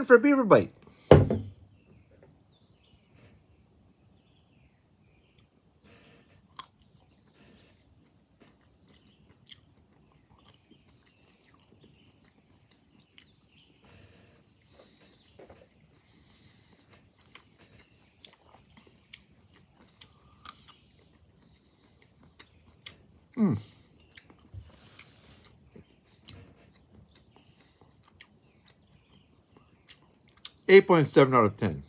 went for a beaver bite. Mm. 8.7 out of 10.